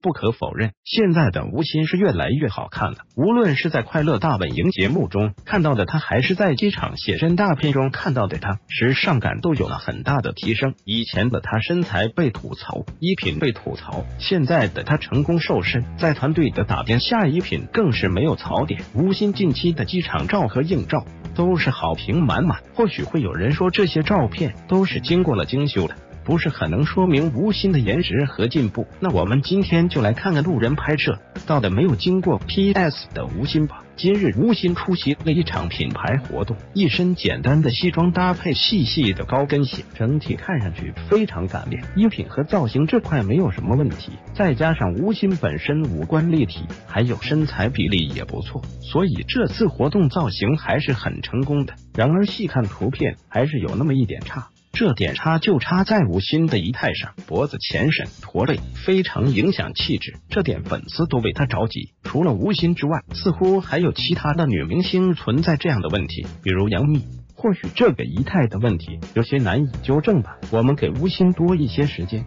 不可否认，现在的吴昕是越来越好看了。无论是在《快乐大本营》节目中看到的她，还是在机场写真大片中看到的她，时尚感都有了很大的提升。以前的她身材被吐槽，衣品被吐槽，现在的她成功瘦身，在团队的打拼下，衣品更是没有槽点。吴昕近期的机场照和硬照都是好评满满。或许会有人说，这些照片都是经过了精修的。不是很能说明吴昕的颜值和进步。那我们今天就来看看路人拍摄到的没有经过 PS 的吴昕吧。今日吴昕出席了一场品牌活动，一身简单的西装搭配细细的高跟鞋，整体看上去非常干练。衣品和造型这块没有什么问题，再加上吴昕本身五官立体，还有身材比例也不错，所以这次活动造型还是很成功的。然而细看图片，还是有那么一点差。这点差就差在吴昕的仪态上，脖子前伸、驼背，非常影响气质。这点粉丝都为她着急。除了吴昕之外，似乎还有其他的女明星存在这样的问题，比如杨幂。或许这个仪态的问题有些难以纠正吧。我们给吴昕多一些时间。